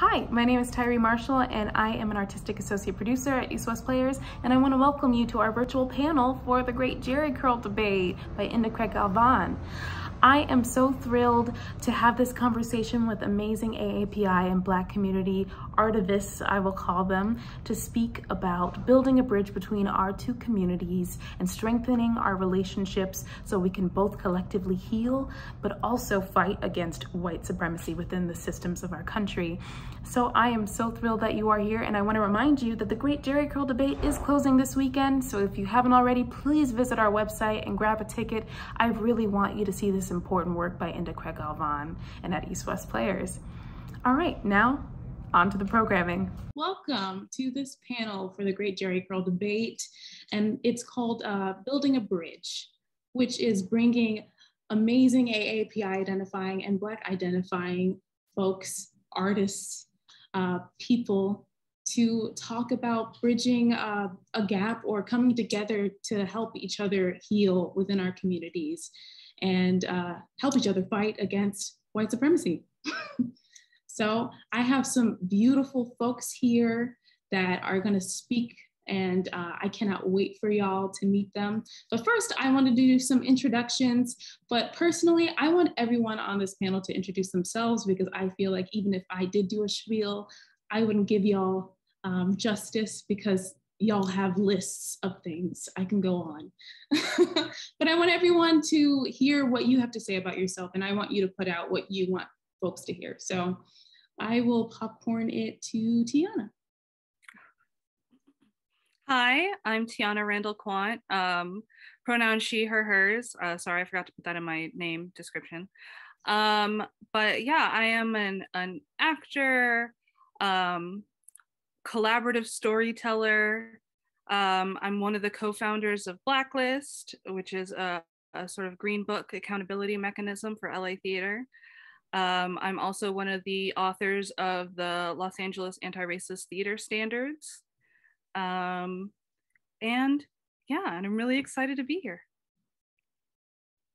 Hi, my name is Tyree Marshall and I am an artistic associate producer at East West Players and I want to welcome you to our virtual panel for the Great Jheri Curl Debate by Inda Craig Galvan. I am so thrilled to have this conversation with amazing AAPI and Black community artivists, I will call them, to speak about building a bridge between our two communities and strengthening our relationships so we can both collectively heal, but also fight against white supremacy within the systems of our country. So I am so thrilled that you are here and I wanna remind you that the Great Jheri Curl Debate is closing this weekend. So if you haven't already, please visit our website and grab a ticket. I really want you to see this important work by Inda Craig Galvan and at East West Players. All right, now on to the programming. Welcome to this panel for the Great Jheri Curl Debate, and it's called uh, Building a Bridge, which is bringing amazing AAPI identifying and Black identifying folks, artists, uh, people to talk about bridging uh, a gap or coming together to help each other heal within our communities and uh, help each other fight against white supremacy. so I have some beautiful folks here that are gonna speak and uh, I cannot wait for y'all to meet them. But first, I want to do some introductions. But personally, I want everyone on this panel to introduce themselves because I feel like even if I did do a spiel, I wouldn't give y'all um, justice because y'all have lists of things. I can go on. but I want everyone to hear what you have to say about yourself, and I want you to put out what you want folks to hear. So I will popcorn it to Tiana. Hi, I'm Tiana Randall Quant. Um, pronoun she, her, hers. Uh, sorry, I forgot to put that in my name description. Um, but yeah, I am an, an actor, um, collaborative storyteller. Um, I'm one of the co-founders of Blacklist, which is a, a, sort of green book accountability mechanism for LA theater. Um, I'm also one of the authors of the Los Angeles Anti-Racist Theater Standards. Um, and yeah, and I'm really excited to be here.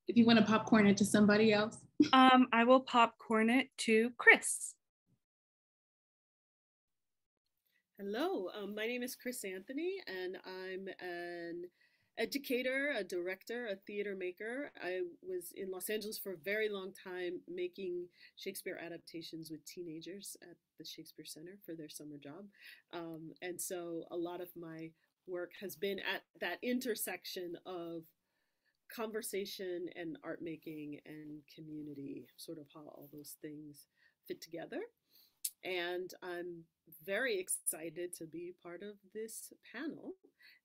If you want to popcorn it to somebody else. um, I will popcorn it to Chris. Hello, um, my name is Chris Anthony, and I'm an educator, a director, a theater maker. I was in Los Angeles for a very long time making Shakespeare adaptations with teenagers at the Shakespeare Center for their summer job. Um, and so a lot of my work has been at that intersection of conversation and art making and community, sort of how all those things fit together and I'm very excited to be part of this panel.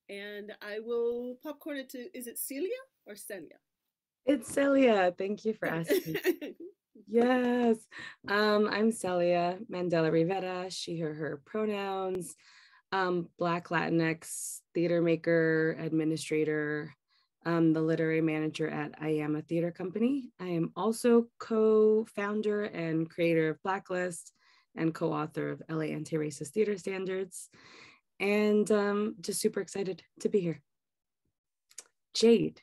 And I will popcorn it to, is it Celia or Celia? It's Celia. Thank you for asking. yes. Um, I'm Celia Mandela Rivera, she, her, her pronouns, um, Black Latinx theater maker, administrator, um, the literary manager at IAMA Theater Company. I am also co-founder and creator of Blacklist, and co-author of LA Anti-Racist Theater Standards. And um, just super excited to be here. Jade.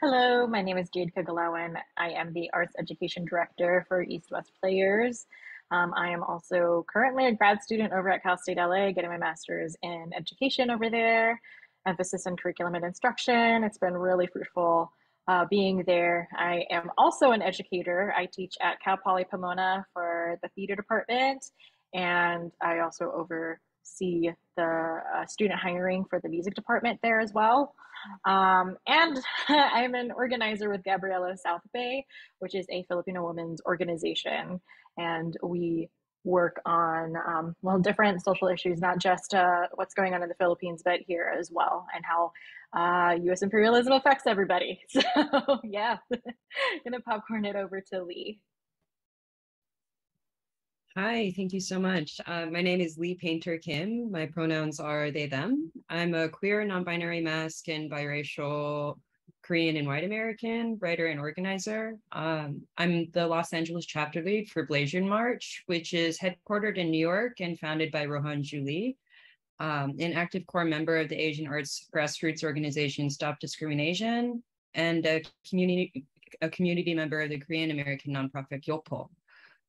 Hello, my name is Jade Cagalawan. I am the Arts Education Director for East West Players. Um, I am also currently a grad student over at Cal State LA, getting my master's in education over there, emphasis in curriculum and instruction. It's been really fruitful uh, being there. I am also an educator. I teach at Cal Poly Pomona for the theater department, and I also oversee the uh, student hiring for the music department there as well. Um, and I'm an organizer with Gabriela South Bay, which is a Filipino women's organization, and we work on um, well different social issues, not just uh, what's going on in the Philippines, but here as well, and how uh, U.S. imperialism affects everybody. So yeah, gonna popcorn it over to Lee. Hi, thank you so much. Uh, my name is Lee Painter Kim. My pronouns are they, them. I'm a queer, non-binary, masc, and biracial Korean and white American writer and organizer. Um, I'm the Los Angeles chapter lead for Blasian March, which is headquartered in New York and founded by Rohan Julie um, an active core member of the Asian arts grassroots organization Stop Discrimination, and a community a community member of the Korean American nonprofit Yopo.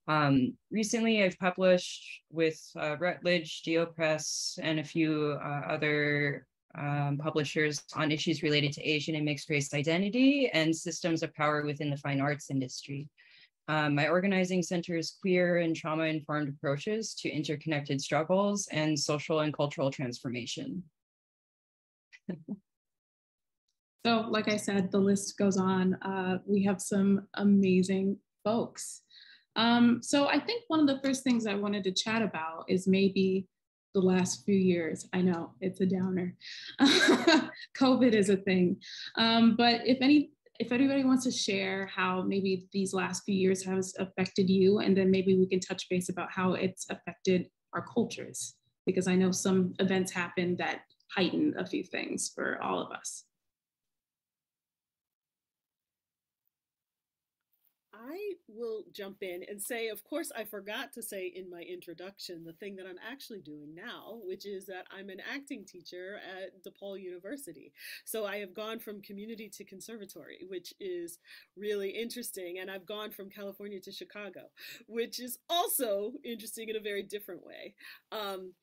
Um, recently, I've published with uh, Routledge, GeoPress, and a few uh, other um, publishers on issues related to Asian and mixed race identity and systems of power within the fine arts industry. Um, my organizing centers queer and trauma informed approaches to interconnected struggles and social and cultural transformation. so, like I said, the list goes on. Uh, we have some amazing folks. Um, so, I think one of the first things I wanted to chat about is maybe the last few years. I know it's a downer. COVID is a thing. Um, but if any if anybody wants to share how maybe these last few years has affected you, and then maybe we can touch base about how it's affected our cultures, because I know some events happened that heightened a few things for all of us. I will jump in and say, of course, I forgot to say in my introduction the thing that I'm actually doing now, which is that I'm an acting teacher at DePaul University. So I have gone from community to conservatory, which is really interesting. And I've gone from California to Chicago, which is also interesting in a very different way. Um,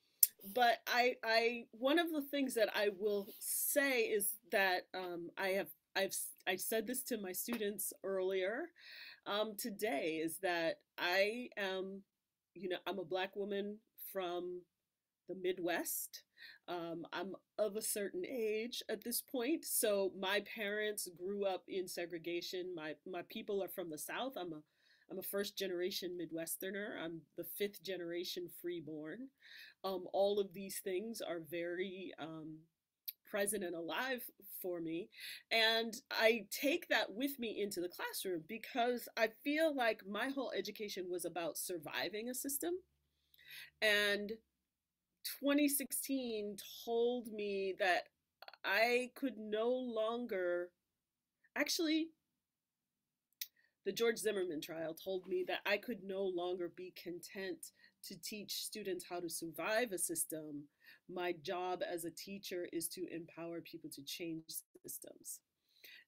but I, I, one of the things that I will say is that um, I have, I've, I said this to my students earlier um, today is that I am, you know, I'm a black woman from the Midwest. Um, I'm of a certain age at this point, so my parents grew up in segregation. My my people are from the South. I'm a I'm a first generation Midwesterner. I'm the fifth generation freeborn. Um, all of these things are very um, present and alive for me. And I take that with me into the classroom because I feel like my whole education was about surviving a system. And 2016 told me that I could no longer, actually, the George Zimmerman trial told me that I could no longer be content to teach students how to survive a system my job as a teacher is to empower people to change systems.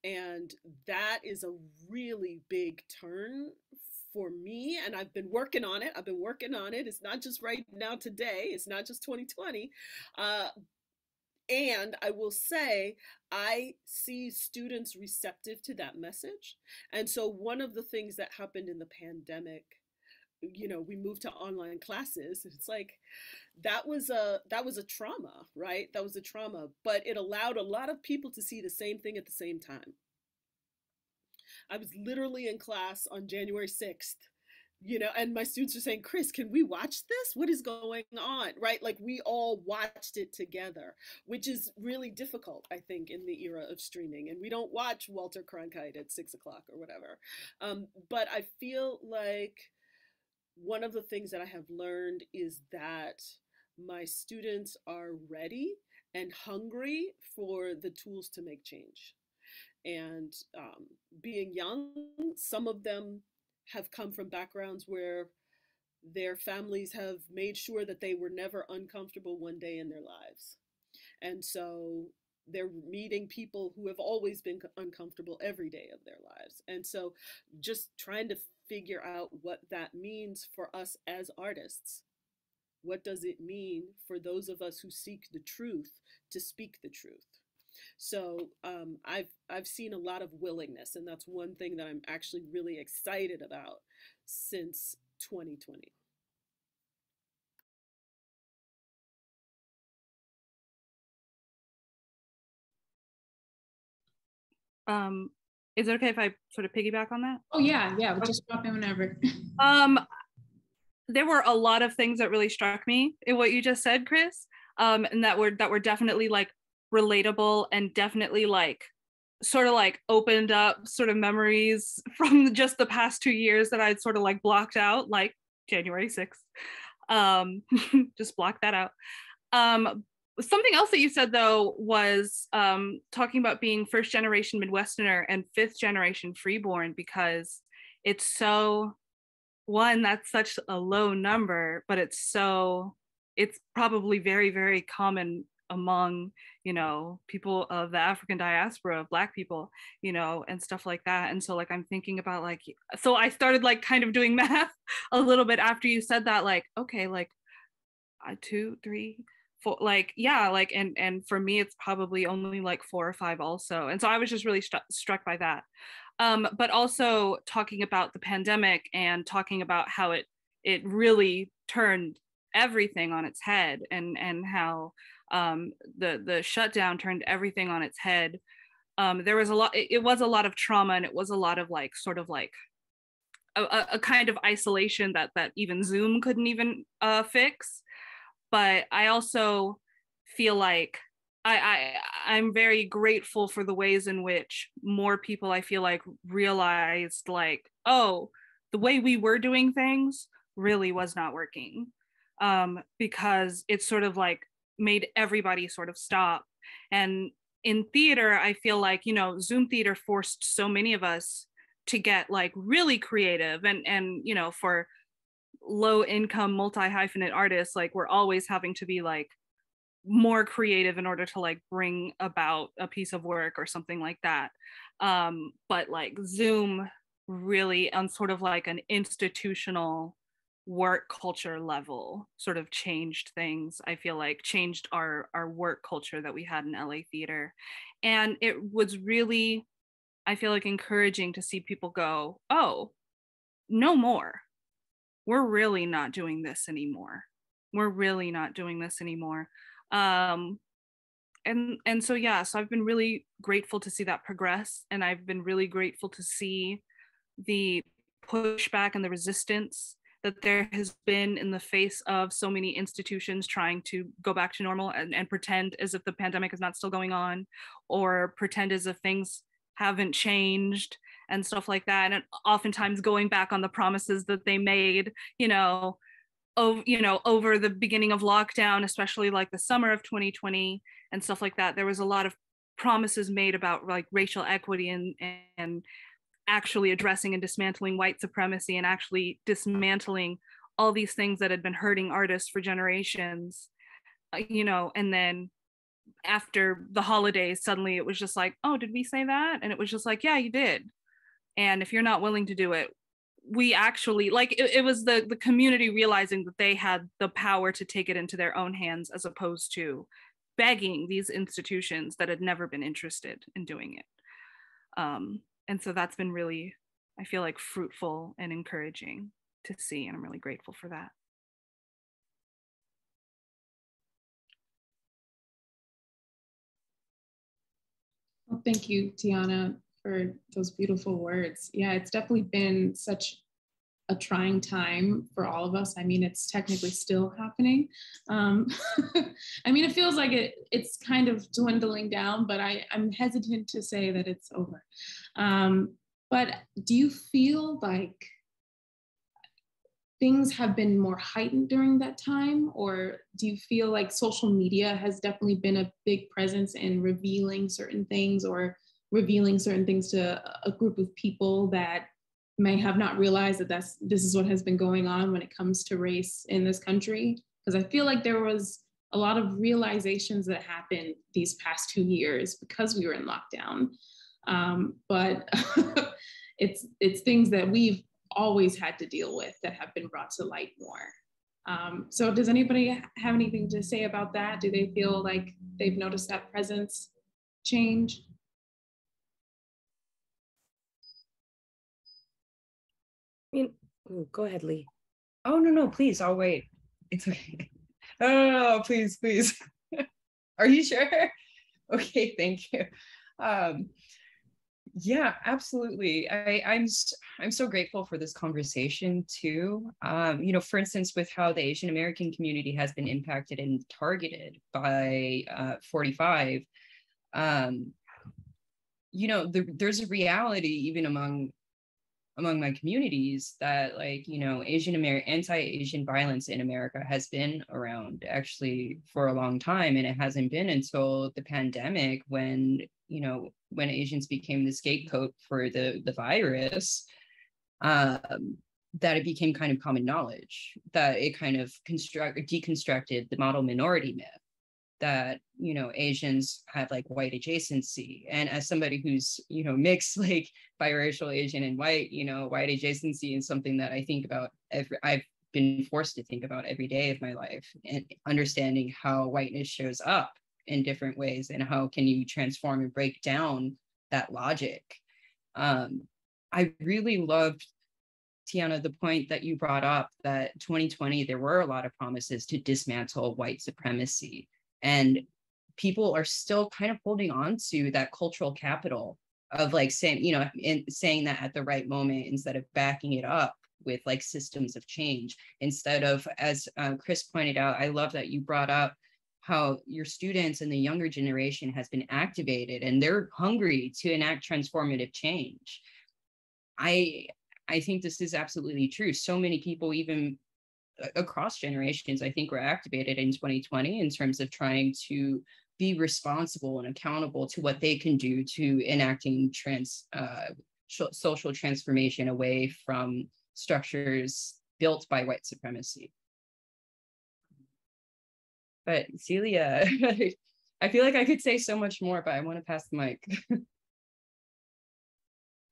And that is a really big turn for me. And I've been working on it. I've been working on it. It's not just right now today, it's not just 2020. Uh, and I will say, I see students receptive to that message. And so, one of the things that happened in the pandemic, you know, we moved to online classes. It's like, that was a that was a trauma right? That was a trauma but it allowed a lot of people to see the same thing at the same time. I was literally in class on january 6th you know and my students are saying chris can we watch this? What is going on? Right? Like we all watched it together which is really difficult i think in the era of streaming and we don't watch walter cronkite at six o'clock or whatever. Um, but i feel like one of the things that i have learned is that my students are ready and hungry for the tools to make change. And um, being young, some of them have come from backgrounds where their families have made sure that they were never uncomfortable one day in their lives. And so they're meeting people who have always been uncomfortable every day of their lives. And so just trying to figure out what that means for us as artists what does it mean for those of us who seek the truth to speak the truth? So um, I've I've seen a lot of willingness, and that's one thing that I'm actually really excited about since 2020. Um, is it okay if I sort of piggyback on that? Oh yeah, yeah. Just drop in whenever. um, there were a lot of things that really struck me in what you just said, Chris, um, and that were that were definitely like relatable and definitely like sort of like opened up sort of memories from just the past two years that I'd sort of like blocked out, like January 6th. Um, just block that out. Um, something else that you said though was um, talking about being first generation Midwesterner and fifth generation freeborn because it's so one that's such a low number but it's so it's probably very very common among you know people of the african diaspora of black people you know and stuff like that. And so like i'm thinking about like so i started like kind of doing math a little bit after you said that like okay like uh, two three four like yeah like and and for me it's probably only like four or five also. And so i was just really st- struck by that um but also talking about the pandemic and talking about how it it really turned everything on its head and and how um, the the shutdown turned everything on its head. Um, there was a lot it, it, was a lot of trauma and it was a lot of like sort of like a, a kind of isolation that that even zoom couldn't even uh, fix. But i also feel like I, I i'm very grateful for the ways in which more people i feel like realized like oh the way we were doing things really was not working um, because it's sort of like made everybody sort of stop. And in theater, I feel like, you know, Zoom theater forced so many of us to get like really creative and and you know for low income multi hyphenate artists like we're always having to be like more creative in order to like bring about a piece of work or something like that. Um but like zoom really on sort of like an institutional work culture level sort of changed things i feel like changed our our work culture that we had in la theater. And it was really i feel like encouraging to see people go oh no more. We're really not doing this anymore. We're really not doing this anymore um and and so yeah so i've been really grateful to see that progress and i've been really grateful to see the pushback and the resistance that there has been in the face of so many institutions trying to go back to normal and, and pretend as if the pandemic is not still going on or pretend as if things haven't changed and stuff like that and oftentimes going back on the promises that they made you know over you know over the beginning of lockdown especially like the summer of 2020 and stuff like that there was a lot of promises made about like racial equity and and actually addressing and dismantling white supremacy and actually dismantling all these things that had been hurting artists for generations uh, you know and then after the holidays suddenly it was just like oh did we say that? And it was just like yeah you did. And if you're not willing to do it we actually like it, it was the the community realizing that they had the power to take it into their own hands as opposed to begging these institutions that had never been interested in doing it. Um, and so that's been really i feel like fruitful and encouraging to see and i'm really grateful for that. Well thank you tiana for those beautiful words yeah it's definitely been such a trying time for all of us. I mean, it's technically still happening. Um, I mean, it feels like it, it's kind of dwindling down, but I, I'm hesitant to say that it's over. Um, but do you feel like things have been more heightened during that time? Or do you feel like social media has definitely been a big presence in revealing certain things or revealing certain things to a group of people that may have not realized that that's this is what has been going on when it comes to race in this country. Because i feel like there was a lot of realizations that happened these past two years because we were in lockdown. Um, but it's it's things that we've always had to deal with that have been brought to light more. Um, so does anybody have anything to say about that? Do they feel like they've noticed that presence change mean, go ahead, Lee. Oh no, no, please, I'll wait. It's okay. No, please, please. Are you sure? Okay, thank you. Um, yeah, absolutely. I, I'm I'm so grateful for this conversation too. Um, you know, for instance, with how the Asian American community has been impacted and targeted by uh, 45. Um, you know, the, there's a reality even among among my communities that like you know asian american anti-asian violence in america has been around actually for a long time and it hasn't been until the pandemic when you know when asians became the scapegoat for the the virus um, that it became kind of common knowledge that it kind of construct deconstructed the model minority myth that you know asians have like white adjacency. And as somebody who's you know mixed like biracial asian and white you know white adjacency is something that i think about every i've been forced to think about every day of my life and understanding how whiteness shows up in different ways and how can you transform and break down that logic. Um, i really loved tiana the point that you brought up that 2020 there were a lot of promises to dismantle white supremacy and people are still kind of holding on to that cultural capital of like saying you know in saying that at the right moment instead of backing it up with like systems of change. Instead of as uh, chris pointed out i love that you brought up how your students and the younger generation has been activated and they're hungry to enact transformative change. I i think this is absolutely true. So many people even across generations, I think were activated in 2020 in terms of trying to be responsible and accountable to what they can do to enacting trans uh, social transformation away from structures built by white supremacy. But Celia, I feel like I could say so much more, but I want to pass the mic.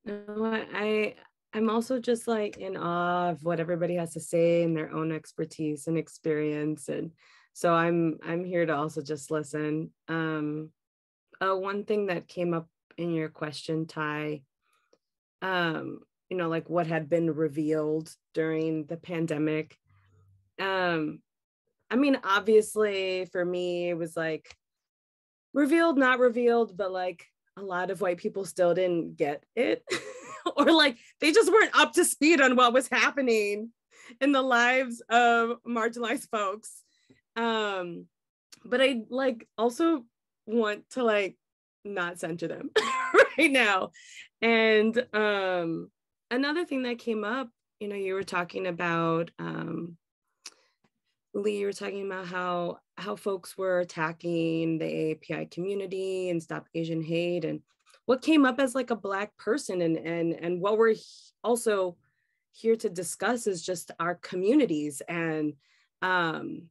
no, I I'm also just like in awe of what everybody has to say and their own expertise and experience. And so I'm I'm here to also just listen. Um, uh, one thing that came up in your question, Ty, um, you know, like what had been revealed during the pandemic. Um, I mean, obviously for me, it was like revealed, not revealed, but like a lot of white people still didn't get it. or like they just weren't up to speed on what was happening in the lives of marginalized folks. Um, but I like also want to like not censor them right now. And um another thing that came up, you know, you were talking about um Lee, you were talking about how how folks were attacking the API community and stop Asian hate. And what came up as like a black person and and and what we're also here to discuss is just our communities and um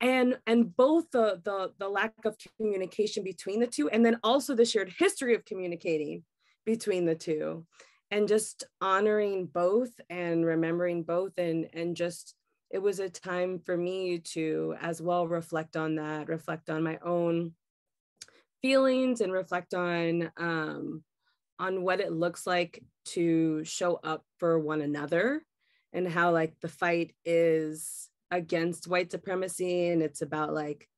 and and both the the the lack of communication between the two and then also the shared history of communicating between the two and just honoring both and remembering both and and just it was a time for me to as well reflect on that reflect on my own feelings and reflect on um, on what it looks like to show up for one another and how like the fight is against white supremacy and it's about like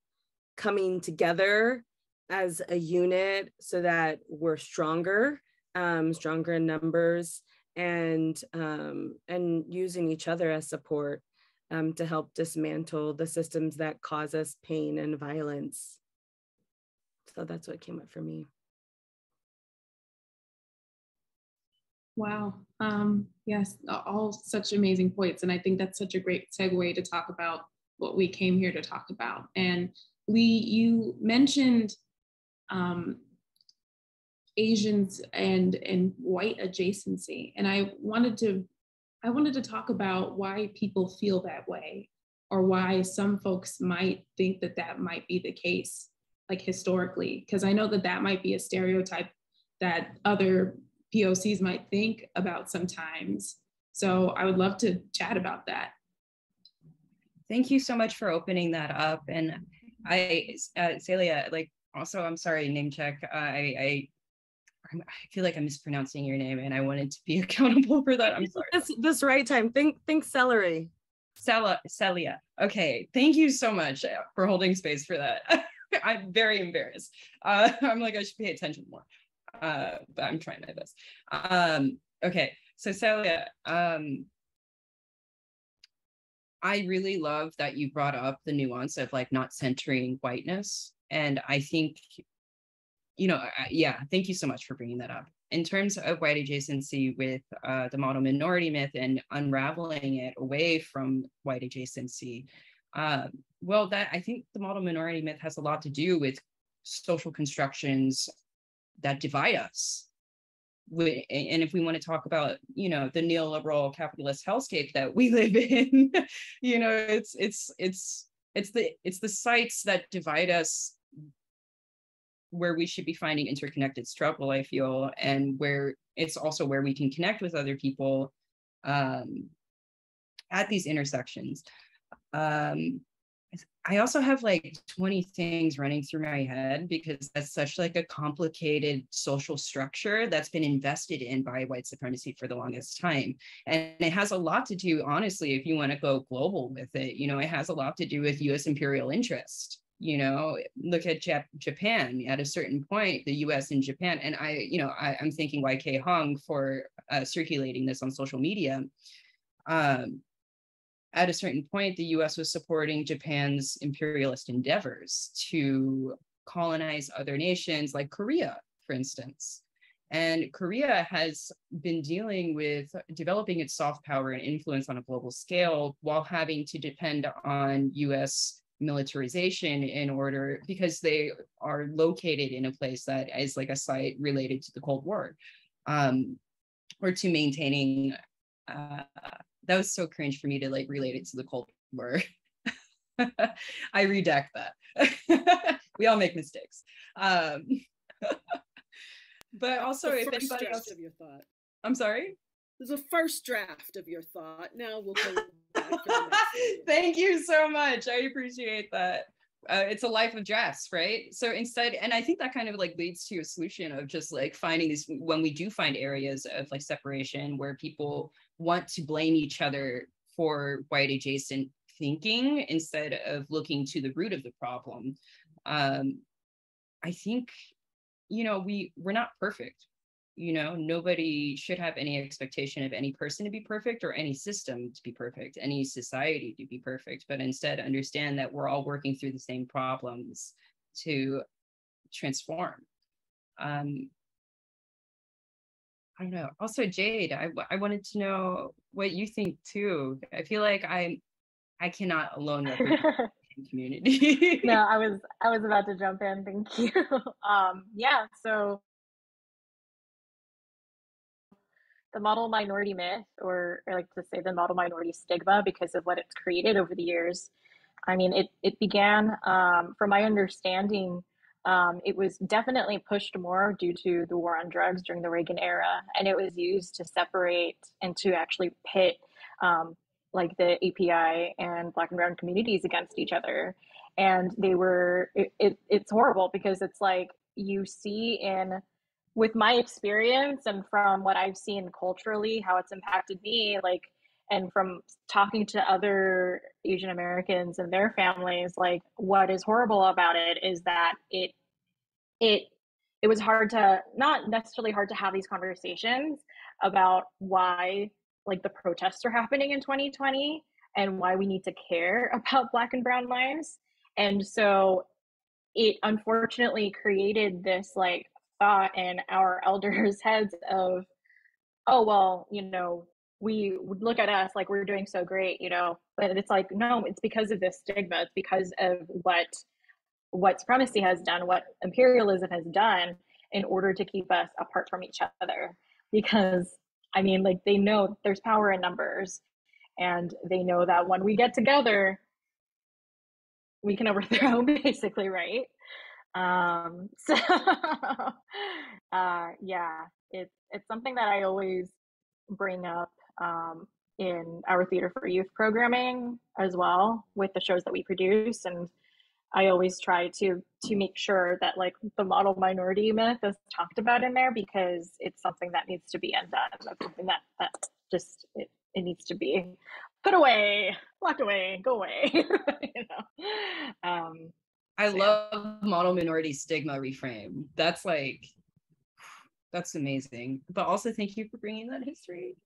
coming together as a unit so that we're stronger um, stronger in numbers and um, and using each other as support um, to help dismantle the systems that cause us pain and violence so that's what came up for me. Wow. Um, yes, all such amazing points. And I think that's such a great segue to talk about what we came here to talk about. And Lee, you mentioned um, Asians and, and white adjacency. And I wanted to I wanted to talk about why people feel that way or why some folks might think that that might be the case like historically because i know that that might be a stereotype that other pocs might think about sometimes so i would love to chat about that thank you so much for opening that up and i uh, celia like also i'm sorry name check uh, i i I feel like I'm mispronouncing your name, and I wanted to be accountable for that. I'm sorry. This, this right time. Think think celery. Cella, Celia. Okay. Thank you so much for holding space for that. I'm very embarrassed. Uh, I'm like, I should pay attention more. Uh, but I'm trying my best. Um, okay, so Celia, um, I really love that you brought up the nuance of like not centering whiteness. And I think, you know, yeah, thank you so much for bringing that up. In terms of white adjacency with uh, the model minority myth and unraveling it away from white adjacency, uh, well, that I think the model minority myth has a lot to do with social constructions that divide us. We, and if we want to talk about, you know, the neoliberal capitalist hellscape that we live in, you know, it's it's it's it's the it's the sites that divide us where we should be finding interconnected struggle i feel and where it's also where we can connect with other people um, at these intersections um, I also have like 20 things running through my head because that's such like a complicated social structure that's been invested in by white supremacy for the longest time. And it has a lot to do, honestly, if you want to go global with it, you know, it has a lot to do with US imperial interest. You know, look at Jap- Japan at a certain point, the US and Japan. And I, you know, I, am thanking YK Hong for uh, circulating this on social media. Um, at a certain point, the US was supporting Japan's imperialist endeavors to colonize other nations like Korea, for instance. And Korea has been dealing with developing its soft power and influence on a global scale while having to depend on US militarization in order because they are located in a place that is like a site related to the Cold War um, or to maintaining uh, that was so cringe for me to like relate it to the Cold War. I redact that. we all make mistakes. Um, but also, if anybody else, of your thought. I'm sorry. There's a first draft of your thought. Now we'll go Thank you so much. I appreciate that. Uh, it's a life of drafts, right? So instead, and I think that kind of like leads to a solution of just like finding these when we do find areas of like separation where people want to blame each other for white adjacent thinking instead of looking to the root of the problem. Um, I think, you know, we we're not perfect. You know, nobody should have any expectation of any person to be perfect or any system to be perfect, any society to be perfect, but instead understand that we're all working through the same problems to transform. Um, I don't know. Also, Jade, I, I wanted to know what you think too. I feel like I'm I cannot alone represent the community. no, I was I was about to jump in. Thank you. um, yeah, so the model minority myth, or I like to say the model minority stigma, because of what it's created over the years. I mean, it it began, um, from my understanding, um, it was definitely pushed more due to the war on drugs during the Reagan era, and it was used to separate and to actually pit um, like the API and Black and Brown communities against each other. And they were, it, it, it's horrible because it's like you see in, with my experience and from what I've seen culturally, how it's impacted me, like, and from talking to other Asian Americans and their families, like what is horrible about it is that it it it was hard to not necessarily hard to have these conversations about why like the protests are happening in 2020 and why we need to care about black and brown lives. And so it unfortunately created this like thought in our elders' heads of, oh well, you know, we would look at us like we're doing so great, you know, but it's like, no, it's because of this stigma. It's because of what what supremacy has done, what imperialism has done in order to keep us apart from each other. Because I mean, like they know there's power in numbers, and they know that when we get together, we can overthrow basically, right? Um, so, uh, yeah, it's it's something that I always bring up um, in our theater for youth programming as well with the shows that we produce and I always try to to make sure that like the model minority myth is talked about in there because it's something that needs to be undone. That's something that that just it, it needs to be put away, locked away, go away. you know. Um, I so, love yeah. model minority stigma reframe. That's like that's amazing. But also thank you for bringing that history.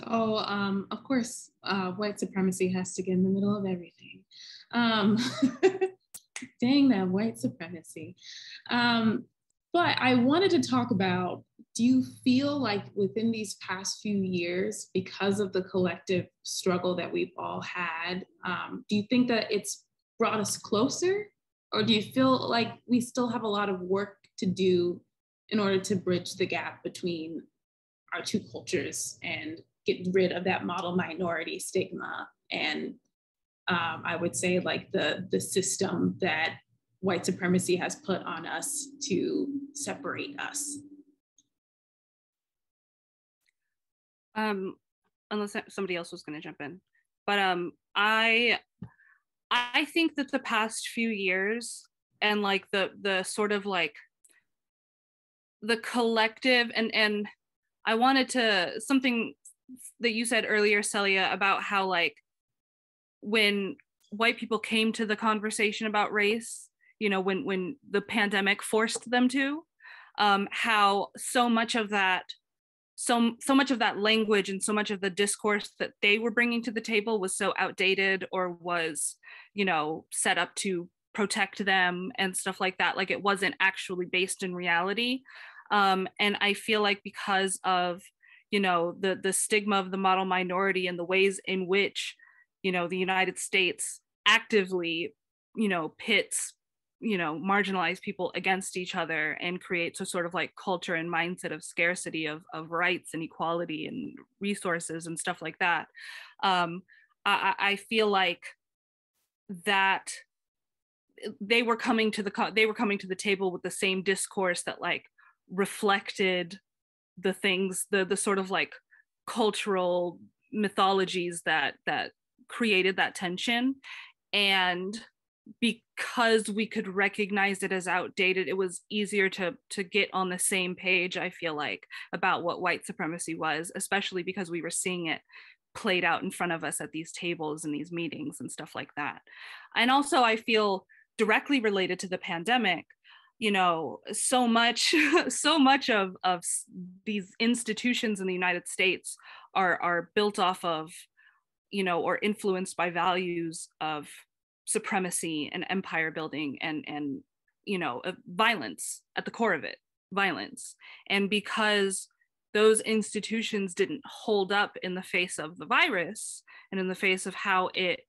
So, um, of course, uh, white supremacy has to get in the middle of everything. Um, dang that white supremacy. Um, but I wanted to talk about do you feel like within these past few years, because of the collective struggle that we've all had, um, do you think that it's brought us closer? Or do you feel like we still have a lot of work to do in order to bridge the gap between our two cultures and get rid of that model minority stigma and um, I would say like the the system that white supremacy has put on us to separate us. Um, unless somebody else was going to jump in, but um, I I think that the past few years and like the the sort of like the collective and and I wanted to something that you said earlier, Celia, about how like when white people came to the conversation about race, you know, when when the pandemic forced them to, um, how so much of that so so much of that language and so much of the discourse that they were bringing to the table was so outdated or was you know set up to protect them and stuff like that. Like it wasn't actually based in reality. Um, and i feel like because of you know the the stigma of the model minority and the ways in which you know the united states actively you know pits you know marginalized people against each other and creates a sort of like culture and mindset of scarcity of, of rights and equality and resources and stuff like that. Um, I, I feel like that they were coming to the they were coming to the table with the same discourse that like reflected the things the the sort of like cultural mythologies that that created that tension. And because we could recognize it as outdated it was easier to to get on the same page i feel like about what white supremacy was especially because we were seeing it played out in front of us at these tables and these meetings and stuff like that. And also i feel directly related to the pandemic you know so much so much of of these institutions in the united states are are built off of you know or influenced by values of supremacy and empire building and and you know violence at the core of it violence. And because those institutions didn't hold up in the face of the virus and in the face of how it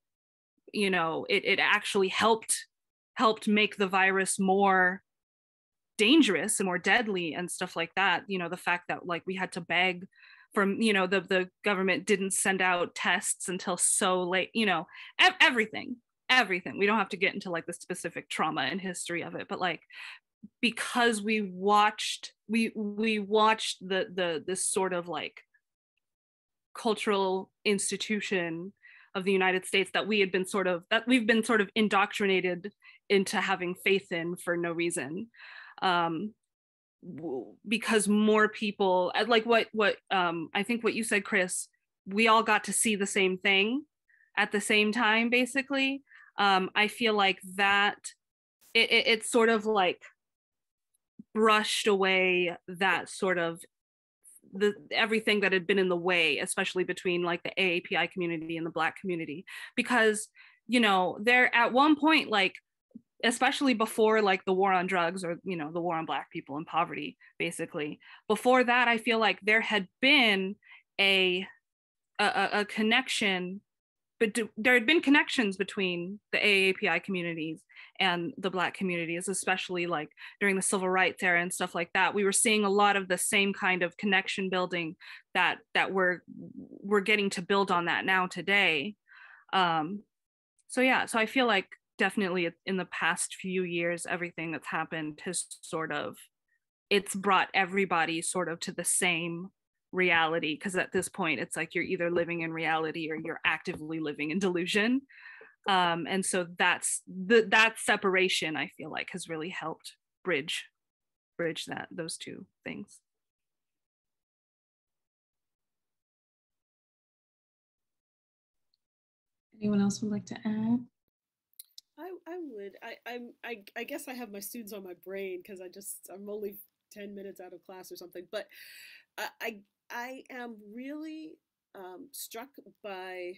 you know it, it actually helped helped make the virus more dangerous and more deadly and stuff like that you know the fact that like we had to beg from you know the the government didn't send out tests until so late you know ev- everything everything. We don't have to get into like the specific trauma and history of it but like because we watched we we watched the the this sort of like cultural institution of the United States that we had been sort of that we've been sort of indoctrinated into having faith in for no reason um because more people like what what um I think what you said Chris we all got to see the same thing at the same time basically. Um, I feel like that it, it, it's sort of like brushed away that sort of the everything that had been in the way, especially between like the AAPI community and the Black community, because you know there at one point like especially before like the war on drugs or you know the war on black people and poverty basically before that i feel like there had been a a, a connection but do, there had been connections between the AAPI communities and the Black communities, especially like during the civil rights era and stuff like that. We were seeing a lot of the same kind of connection building that that we're we're getting to build on that now today. Um, so yeah, so I feel like definitely in the past few years, everything that's happened has sort of it's brought everybody sort of to the same reality because at this point it's like you're either living in reality or you're actively living in delusion. Um, and so that's the that separation i feel like has really helped bridge bridge that those two things. Anyone else would like to add I, would I, I'm I, I guess I have my students on my brain because I just I'm only 10 minutes out of class or something but I, I I am really um, struck by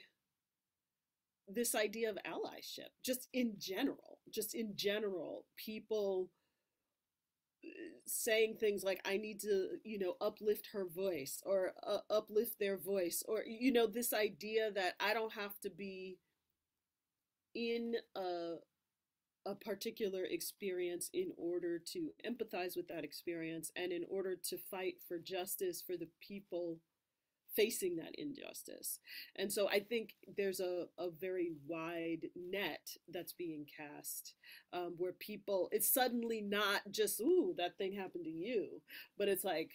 this idea of allyship, just in general, just in general, people uh, saying things like i need to you know uplift her voice or uh, uplift their voice or you know this idea that i don't have to be in a a particular experience in order to empathize with that experience and in order to fight for justice for the people facing that injustice. And so I think there's a, a very wide net that's being cast um, where people, it's suddenly not just, ooh, that thing happened to you, but it's like,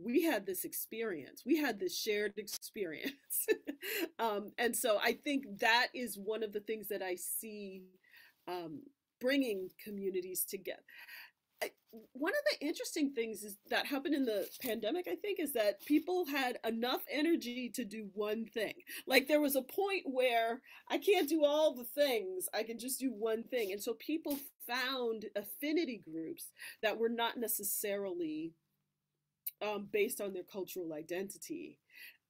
we had this experience, we had this shared experience. um, and so I think that is one of the things that I see um, bringing communities together. One of the interesting things is that happened in the pandemic i think is that people had enough energy to do one thing. Like there was a point where i can't do all the things i can just do one thing. And so people found affinity groups that were not necessarily um, based on their cultural identity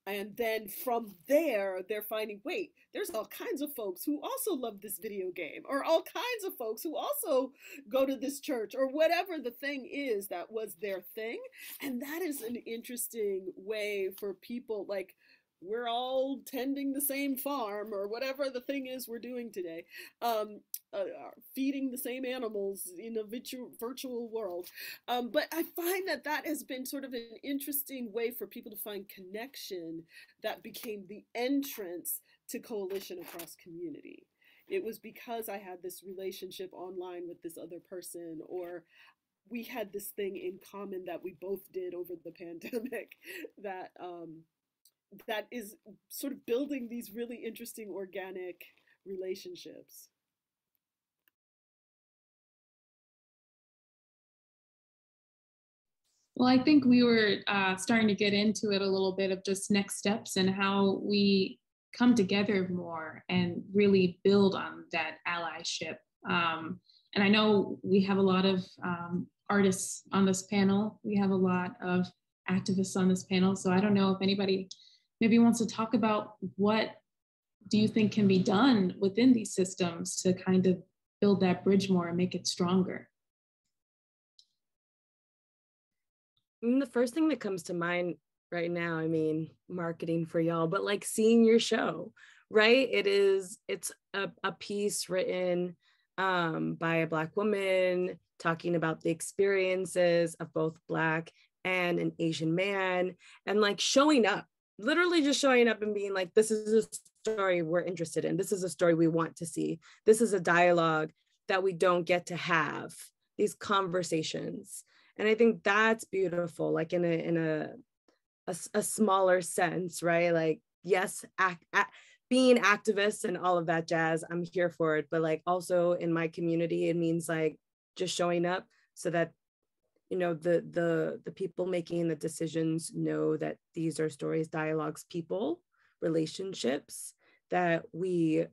and then from there they're finding wait there's all kinds of folks who also love this video game or all kinds of folks who also go to this church or whatever the thing is that was their thing. And that is an interesting way for people like we're all tending the same farm or whatever the thing is we're doing today um, uh, uh, feeding the same animals in a virtual, virtual world. Um, but i find that that has been sort of an interesting way for people to find connection that became the entrance to coalition across community. It was because i had this relationship online with this other person or we had this thing in common that we both did over the pandemic that um, that is sort of building these really interesting organic relationships. Well, I think we were uh, starting to get into it a little bit of just next steps and how we come together more and really build on that allyship. Um, and I know we have a lot of um, artists on this panel. We have a lot of activists on this panel. So I don't know if anybody maybe wants to talk about what do you think can be done within these systems to kind of build that bridge more and make it stronger? I mean, the first thing that comes to mind right now, I mean, marketing for y'all, but like seeing your show, right? It is, it's a, a piece written um, by a Black woman talking about the experiences of both Black and an Asian man and like showing up literally just showing up and being like, this is a story we're interested in. This is a story we want to see. This is a dialogue that we don't get to have, these conversations. And I think that's beautiful, like in a in a a, a smaller sense, right? Like, yes, act, act, being activists and all of that jazz, I'm here for it. But like also in my community, it means like just showing up so that you know the the the people making the decisions know that these are stories dialogues people relationships that we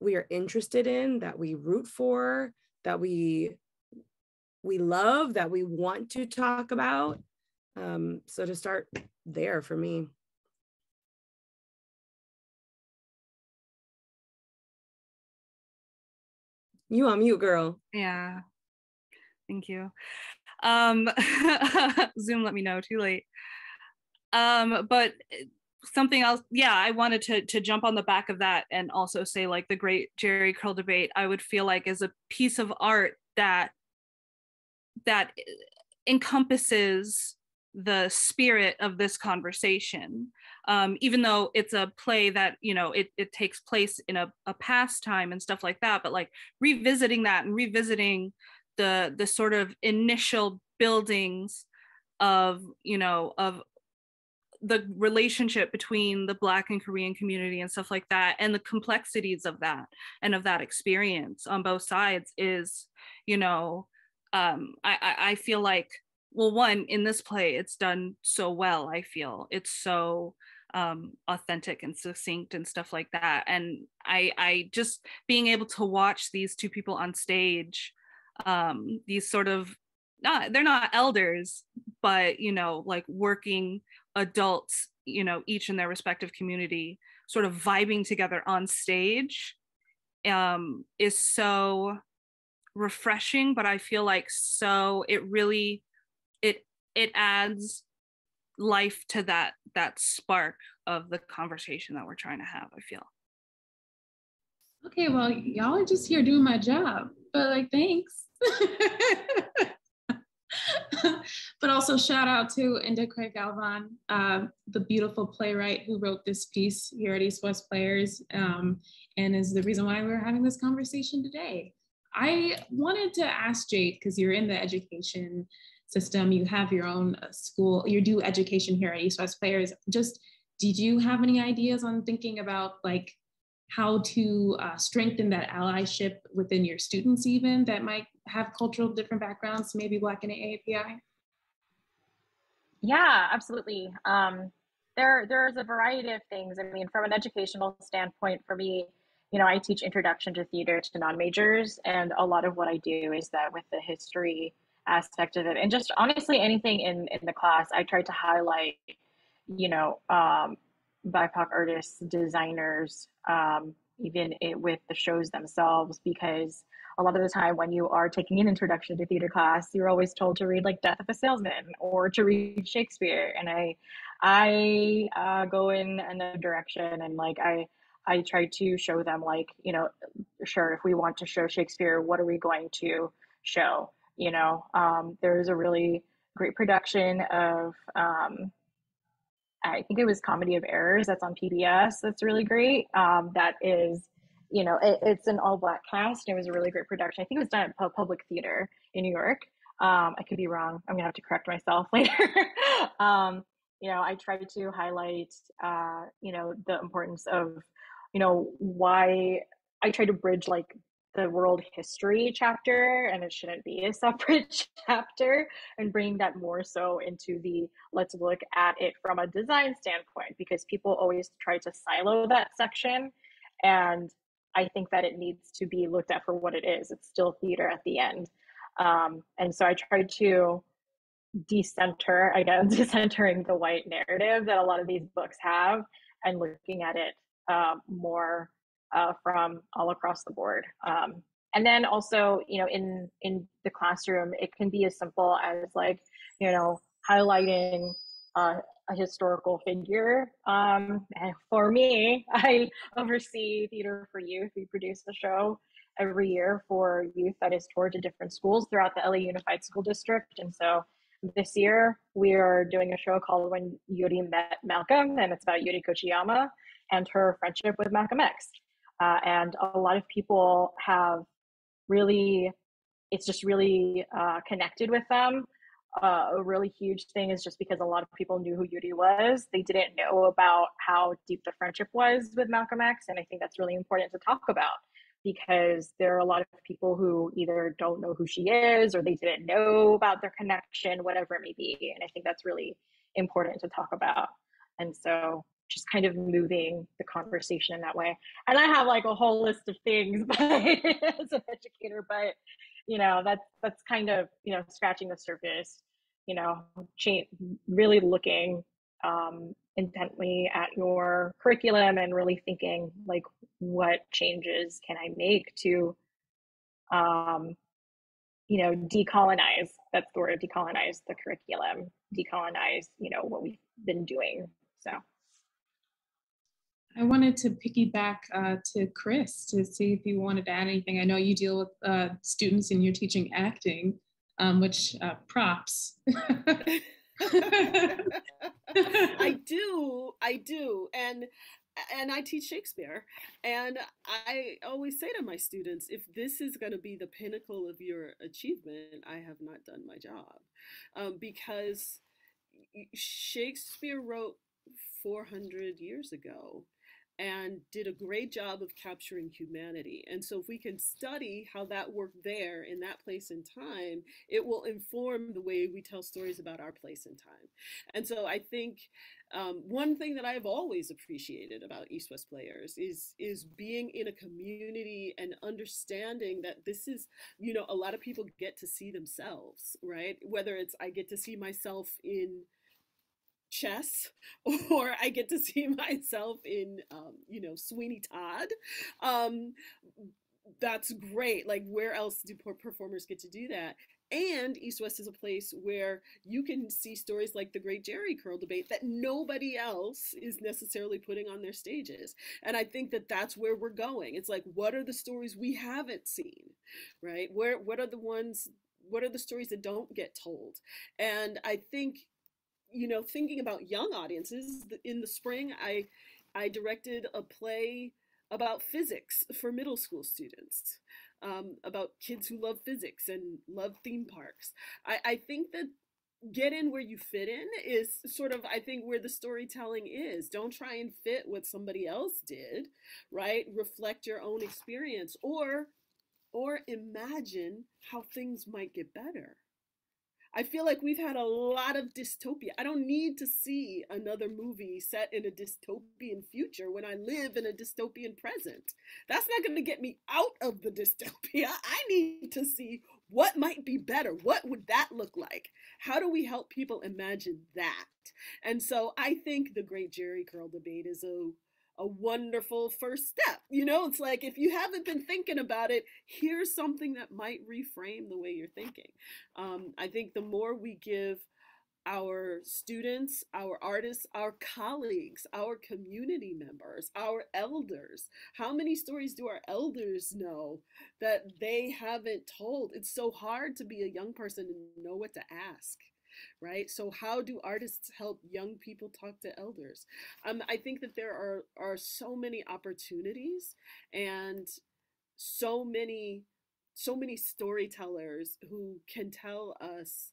we are interested in that we root for that we we love that we want to talk about. Um so to start there for me. You on mute girl. Yeah. Thank you um, Zoom let me know too late. Um, but eh, something else, yeah, I wanted to to jump on the back of that and also say like the great Jheri curl debate. I would feel like is a piece of art that that eh, encompasses the spirit of this conversation um, even though it's a play that you know it, it takes place in a, a past time and stuff like that but like revisiting that and revisiting the the sort of initial buildings of you know of the relationship between the black and korean community and stuff like that and the complexities of that and of that experience on both sides is you know um i i feel like well one in this play it's done so well i feel. It's so um authentic and succinct and stuff like that. And i i just being able to watch these two people on stage um, these sort of not they're not elders, but you know, like working adults, you know, each in their respective community, sort of vibing together on stage, um, is so refreshing. But I feel like so it really it it adds life to that that spark of the conversation that we're trying to have i feel okay well y'all are just here doing my job but like thanks but also shout out to Inda Craig-Galván, uh, the beautiful playwright who wrote this piece here at East West Players um, and is the reason why we're having this conversation today. I wanted to ask Jade, because you're in the education system, you have your own uh, school, you do education here at East West Players. Just did you have any ideas on thinking about like how to uh, strengthen that allyship within your students even that might have cultural different backgrounds, maybe Black and AAPI? Yeah, absolutely. Um, there, there's a variety of things. I mean, from an educational standpoint, for me, you know, I teach introduction to theater to non-majors, and a lot of what I do is that with the history aspect of it, and just honestly anything in in the class, I try to highlight, you know, um, BIPOC artists, designers, um, even it, with the shows themselves, because a lot of the time when you are taking an introduction to theater class, you're always told to read like Death of a Salesman or to read Shakespeare, and I, I uh, go in another direction, and like I. I try to show them like, you know, sure, if we want to show Shakespeare, what are we going to show? You know, um, there's a really great production of um, I think it was Comedy of Errors that's on PBS. That's really great. Um, that is, you know, it, it's an all black cast. It was a really great production. I think it was done at Public Theater in New York. Um, I could be wrong. I'm gonna have to correct myself later. um, you know, I try to highlight, uh, you know, the importance of, you know, why I try to bridge like the world history chapter and it shouldn't be a separate chapter and bring that more so into the let's look at it from a design standpoint because people always try to silo that section and i think that it needs to be looked at for what it is. It's still theater at the end. Um, and so i tried to decenter again decentering the white narrative that a lot of these books have and looking at it um, more uh, from all across the board. Um, and then also, you know, in in the classroom, it can be as simple as like, you know, highlighting uh, a historical figure. Um, and for me, I oversee Theater for Youth. We produce a show every year for youth that is toured to different schools throughout the LA Unified School District. And so this year we are doing a show called When Yuri Met Malcolm, and it's about Yuri Kochiyama and her friendship with Malcolm X. Uh, and a lot of people have really, it's just really uh, connected with them. Uh, a really huge thing is just because a lot of people knew who Yuri was. They didn't know about how deep the friendship was with Malcolm X. And I think that's really important to talk about because there are a lot of people who either don't know who she is or they didn't know about their connection, whatever it may be. And I think that's really important to talk about. And so just kind of moving the conversation in that way. And I have like a whole list of things but, as an educator, but you know, that's that's kind of, you know, scratching the surface, you know, change, really looking um, intently at your curriculum and really thinking like what changes can I make to um, you know, decolonize, that's the word, decolonize the curriculum, decolonize, you know, what we've been doing. So I wanted to piggyback uh, to Chris to see if you wanted to add anything. I know you deal with uh, students and you're teaching acting, um, which uh, props. I do, I do, and and I teach Shakespeare, and I always say to my students, if this is going to be the pinnacle of your achievement, I have not done my job, um, because Shakespeare wrote 400 years ago and did a great job of capturing humanity. And so, if we can study how that worked there in that place and time, it will inform the way we tell stories about our place and time. And so, I think um, one thing that I've always appreciated about East West Players is is being in a community and understanding that this is, you know, a lot of people get to see themselves, right? Whether it's I get to see myself in chess or I get to see myself in, um, you know, Sweeney Todd. Um, that's great. Like, where else do performers get to do that? And East West is a place where you can see stories like the Great Jheri Curl debate that nobody else is necessarily putting on their stages. And I think that that's where we're going. It's like, what are the stories we haven't seen, right? Where, what are the ones what are the stories that don't get told and i think you know thinking about young audiences in the spring i i directed a play about physics for middle school students um, about kids who love physics and love theme parks. I, I think that get in where you fit in is sort of i think where the storytelling is. Don't try and fit what somebody else did right? Reflect your own experience or or imagine how things might get better I feel like we've had a lot of dystopia. I don't need to see another movie set in a dystopian future when I live in a dystopian present. That's not going to get me out of the dystopia. I need to see what might be better. What would that look like? How do we help people imagine that? And so I think the great Jheri curl debate is a a wonderful first step. You know, it's like if you haven't been thinking about it, here's something that might reframe the way you're thinking. Um, I think the more we give our students, our artists, our colleagues, our community members, our elders. How many stories do our elders know that they haven't told? It's so hard to be a young person and know what to ask right? So how do artists help young people talk to elders? Um, I think that there are are so many opportunities and so many so many storytellers who can tell us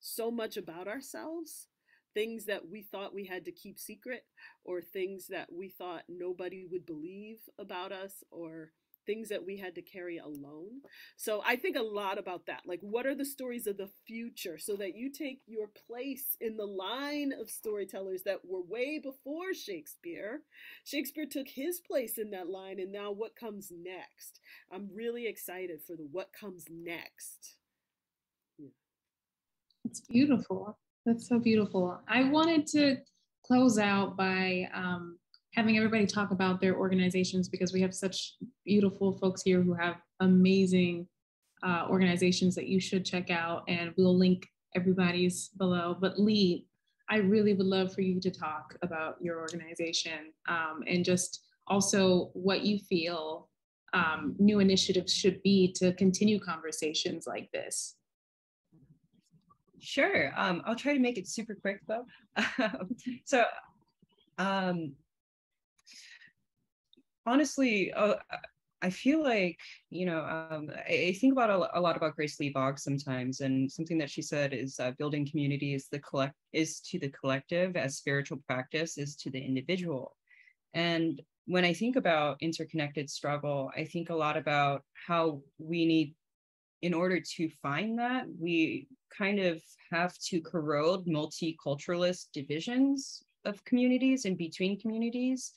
so much about ourselves things that we thought we had to keep secret or things that we thought nobody would believe about us or things that we had to carry alone. So I think a lot about that. Like, what are the stories of the future so that you take your place in the line of storytellers that were way before Shakespeare? Shakespeare took his place in that line, and now what comes next? I'm really excited for the what comes next. Yeah. It's beautiful. That's so beautiful. I wanted to close out by um, having everybody talk about their organizations because we have such beautiful folks here who have amazing uh, organizations that you should check out and we'll link everybody's below but lee i really would love for you to talk about your organization um, and just also what you feel um, new initiatives should be to continue conversations like this Sure. Um, I'll try to make it super quick though. so um, honestly, uh, I feel like, you know, um, I, I, think about a, a, lot about Grace Lee Boggs sometimes, and something that she said is uh, building community is the collect is to the collective as spiritual practice is to the individual. And when I think about interconnected struggle, I think a lot about how we need, in order to find that, we kind of have to corrode multiculturalist divisions of communities and between communities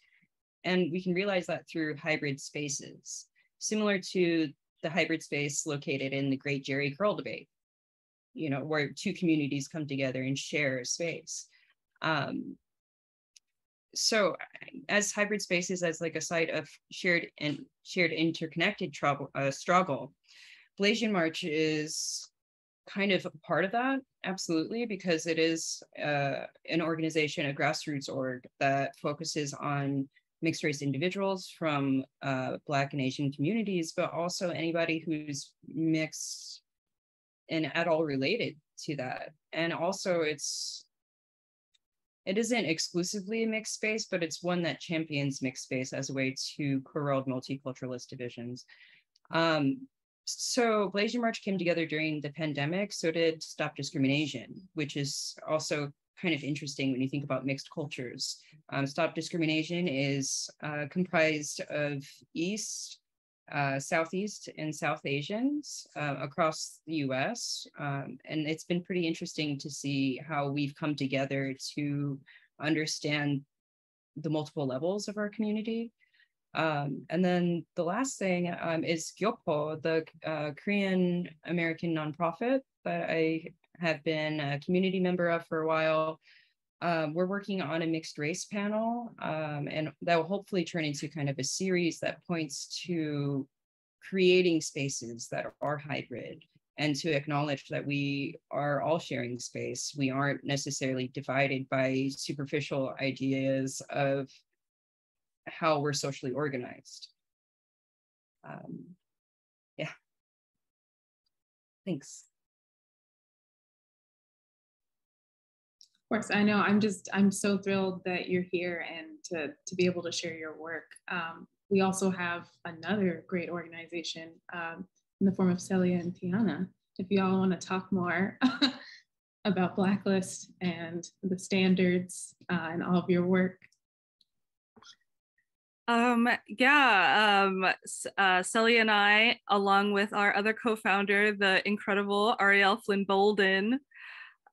and we can realize that through hybrid spaces, similar to the hybrid space located in the Great Jheri Curl debate, you know, where two communities come together and share a space. Um, so as hybrid spaces as like a site of shared and shared interconnected trouble, uh, struggle, Blasian March is kind of a part of that, absolutely, because it is uh, an organization, a grassroots org that focuses on mixed race individuals from uh, Black and Asian communities, but also anybody who's mixed and at all related to that. And also, it's it isn't exclusively a mixed space, but it's one that champions mixed space as a way to corrode multiculturalist divisions. Um, so Blasian March came together during the pandemic, so did Stop Discrimination, which is also kind of interesting when you think about mixed cultures. Um, Stop Discrimination is uh, comprised of East, uh, Southeast, and South Asians uh, across the US. Um, and it's been pretty interesting to see how we've come together to understand the multiple levels of our community. Um, and then the last thing um, is Gyopo, the uh, Korean American nonprofit that I have been a community member of for a while. Um, we're working on a mixed race panel, um, and that will hopefully turn into kind of a series that points to creating spaces that are hybrid and to acknowledge that we are all sharing space. We aren't necessarily divided by superficial ideas of how we're socially organized. Um, yeah. Thanks. Of course, I know. I'm just I'm so thrilled that you're here and to to be able to share your work. Um, we also have another great organization um, in the form of Celia and Tiana. If you all want to talk more about Blacklist and the standards uh, and all of your work. Um, yeah, um, uh, Celia and I, along with our other co-founder, the incredible Ariel Flynn Bolden,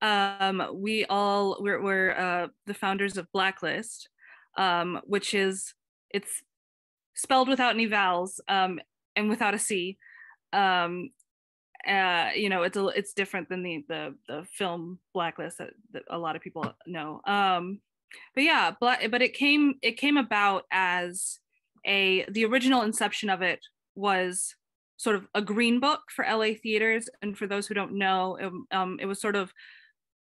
um, we all we're, we're uh, the founders of Blacklist, um, which is it's spelled without any vowels um, and without a C. Um, uh, you know, it's a, it's different than the the the film Blacklist that, that a lot of people know. Um, but yeah, but but it came it came about as a the original inception of it was sort of a green book for LA theaters, and for those who don't know, it, um, it was sort of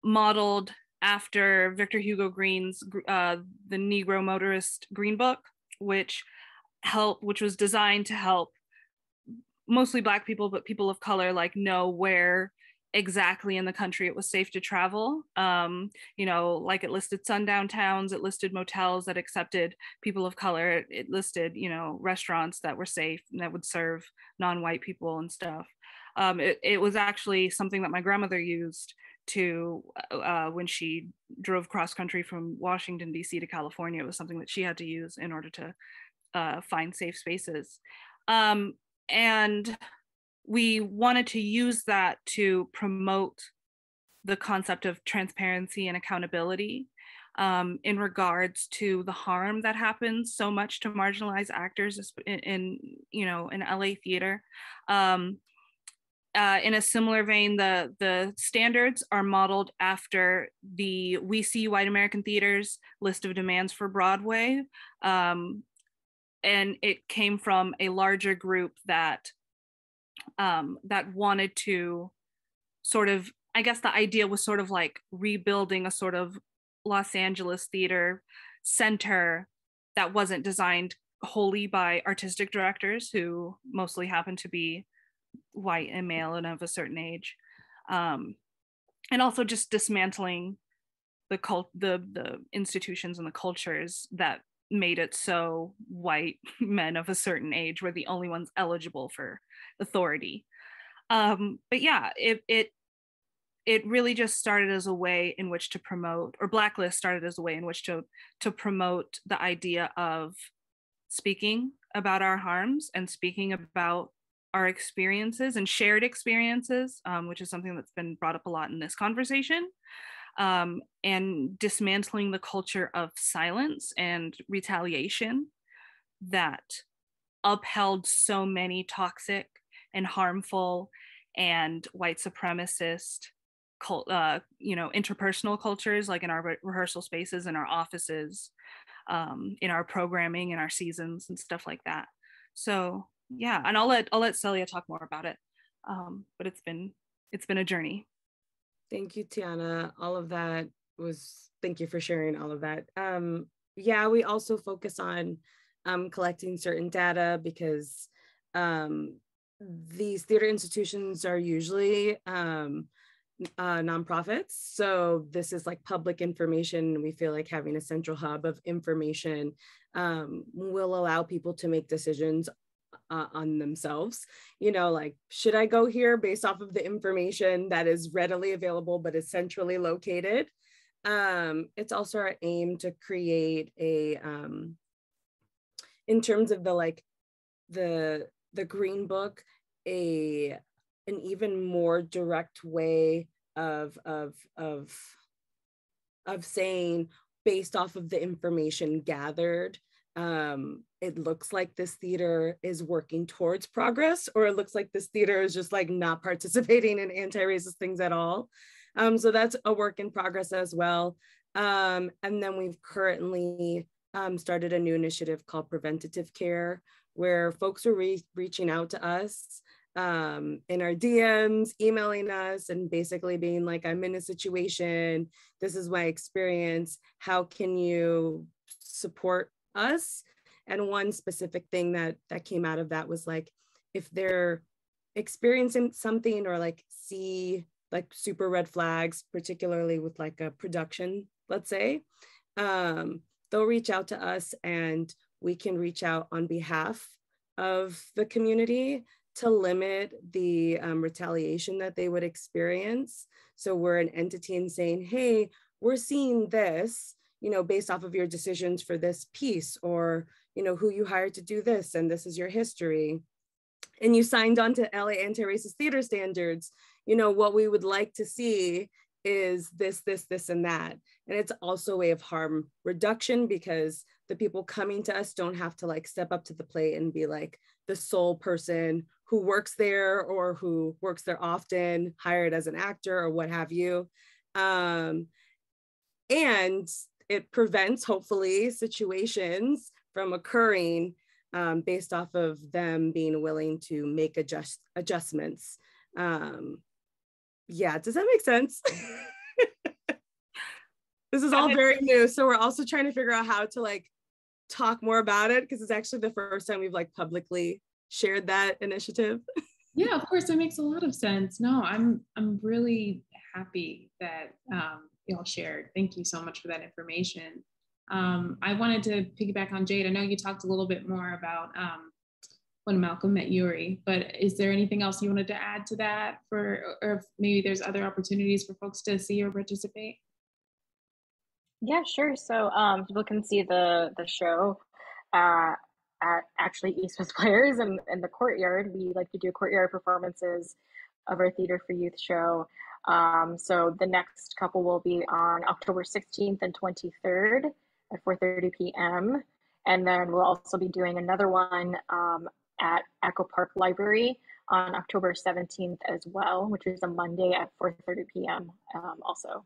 modeled after Victor Hugo Green's uh, The Negro Motorist Green Book, which help which was designed to help mostly black people but people of color like know where exactly in the country it was safe to travel. Um, you know like it listed sundown towns it listed motels that accepted people of color it, it listed you know restaurants that were safe and that would serve non-white people and stuff. Um, it, it was actually something that my grandmother used to uh, when she drove cross country from washington d.c to california it was something that she had to use in order to uh, find safe spaces. Um, and we wanted to use that to promote the concept of transparency and accountability um, in regards to the harm that happens so much to marginalized actors in, in you know in LA theater. Um, uh, in a similar vein, the the standards are modeled after the We See White American Theaters list of demands for Broadway, um, and it came from a larger group that um, that wanted to sort of i guess the idea was sort of like rebuilding a sort of los angeles theater center that wasn't designed wholly by artistic directors who mostly happen to be white and male and of a certain age um, and also just dismantling the cult the the institutions and the cultures that made it so white men of a certain age were the only ones eligible for authority. Um, but yeah, it, it it really just started as a way in which to promote, or Blacklist started as a way in which to to promote the idea of speaking about our harms and speaking about our experiences and shared experiences, um, which is something that's been brought up a lot in this conversation um, and dismantling the culture of silence and retaliation that upheld so many toxic and harmful and white supremacist cult, uh, you know interpersonal cultures like in our re- rehearsal spaces in our offices um, in our programming in our seasons and stuff like that. So yeah and i'll let i'll let celia talk more about it um, but it's been it's been a journey Thank you, Tiana. All of that was, thank you for sharing all of that. Um, yeah, we also focus on um, collecting certain data because um, these theater institutions are usually um, uh, nonprofits. So this is like public information. We feel like having a central hub of information um, will allow people to make decisions uh, on themselves. You know, like, should I go here based off of the information that is readily available but is centrally located? Um, it's also our aim to create a, um, in terms of the like, the the Green Book, a an even more direct way of of of of saying based off of the information gathered um, it looks like this theater is working towards progress, or it looks like this theater is just like not participating in anti-racist things at all. Um, so that's a work in progress as well. Um, and then we've currently um, started a new initiative called Preventative Care, where folks are re- reaching out to us um, in our DMs, emailing us, and basically being like, I'm in a situation. This is my experience. How can you support us and one specific thing that that came out of that was like if they're experiencing something or like see like super red flags, particularly with like a production, let's say, um, they'll reach out to us and we can reach out on behalf of the community to limit the um, retaliation that they would experience. So we're an entity and saying, hey, we're seeing this, you know, based off of your decisions for this piece or, you know, who you hired to do this and this is your history. And you signed on to LA Anti-Racist Theater Standards, you know, what we would like to see is this, this, this, and that. And it's also a way of harm reduction because the people coming to us don't have to like step up to the plate and be like the sole person who works there or who works there often, hired as an actor or what have you. Um, and it prevents, hopefully, situations from occurring um, based off of them being willing to make adjust adjustments. Um, yeah, does that make sense? this is all very new, so we're also trying to figure out how to like talk more about it because it's actually the first time we've like publicly shared that initiative. yeah, of course, that makes a lot of sense. No, I'm I'm really happy that um, y'all shared. Thank you so much for that information. Um, I wanted to piggyback on Jade. I know you talked a little bit more about um, when Malcolm met Yuri, but is there anything else you wanted to add to that for, or maybe there's other opportunities for folks to see or participate? Yeah, sure. So um, people can see the the show uh, at actually East West Players and in, in the courtyard. We like to do courtyard performances of our Theater for Youth show. Um, so the next couple will be on October 16th and 23rd at 4:30 p.m. And then we'll also be doing another one um, at Echo Park Library on October 17th as well, which is a Monday at 4:30 p.m. Um, also.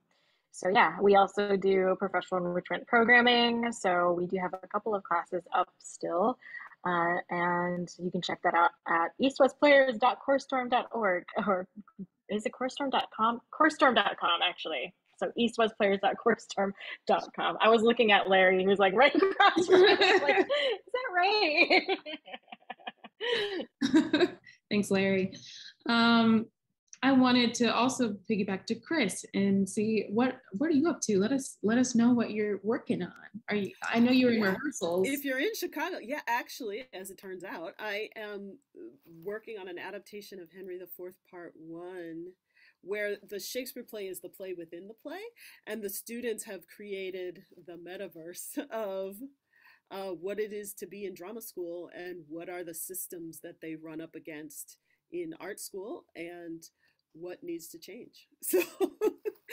So yeah, we also do professional enrichment programming. So we do have a couple of classes up still. Uh, and you can check that out at eastwestplayers.coursestorm.org or is it coursestorm.com? Coursestorm.com actually. So eastwestplayers.coursestorm.com. I was looking at Larry, who's like right across from me. Like, is that right? Thanks, Larry. Um, I wanted to also piggyback to Chris and see what what are you up to? Let us let us know what you're working on. Are you? I know you're in yeah. rehearsals. If you're in Chicago, yeah, actually, as it turns out, I am working on an adaptation of Henry IV Part One, where the Shakespeare play is the play within the play, and the students have created the metaverse of uh, what it is to be in drama school and what are the systems that they run up against in art school and what needs to change. So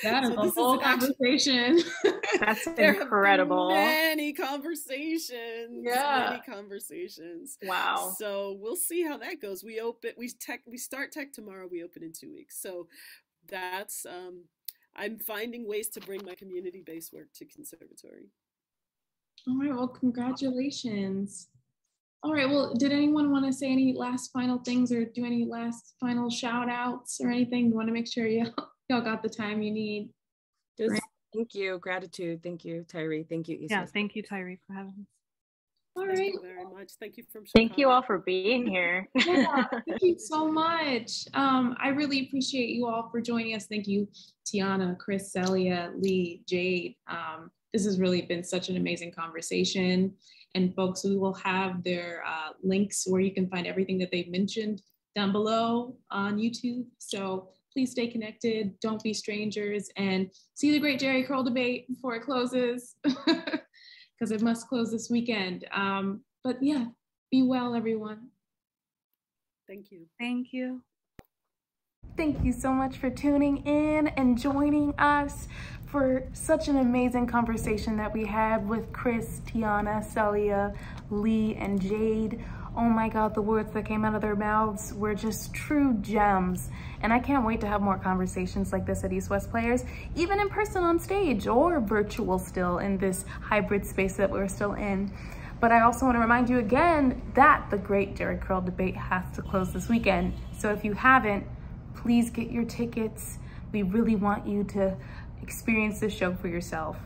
that is so a whole conversation. That's incredible. many conversations. Yeah. Many conversations. Wow. So we'll see how that goes. We open we tech we start tech tomorrow, we open in two weeks. So that's um I'm finding ways to bring my community-based work to conservatory. All right, well, congratulations. All right. Well, did anyone want to say any last final things or do any last final shout outs or anything? You want to make sure you y'all got the time you need. Just right. thank you. Gratitude. Thank you, Tyree. Thank you. Issa. Yeah. Thank you, Tyree, for having us. All right. Thank you very much. Thank you from Chicago. Thank you all for being here. yeah, thank you so much. Um, I really appreciate you all for joining us. Thank you, Tiana, Chris, Celia, Lee, Jade. Um, this has really been such an amazing conversation. And folks, we will have their uh, links where you can find everything that they've mentioned down below on YouTube. So please stay connected, don't be strangers, and see the great Jheri curl debate before it closes, because it must close this weekend. Um, but yeah, be well, everyone. Thank you. Thank you. Thank you so much for tuning in and joining us for such an amazing conversation that we had with Chris, Tiana, Celia, Lee, and Jade. Oh my God, the words that came out of their mouths were just true gems. And I can't wait to have more conversations like this at East West Players, even in person on stage or virtual still in this hybrid space that we're still in. But I also want to remind you again that the great Jheri Curl debate has to close this weekend. So if you haven't, please get your tickets. We really want you to experience this show for yourself.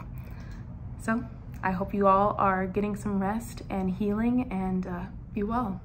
So I hope you all are getting some rest and healing and uh, be well.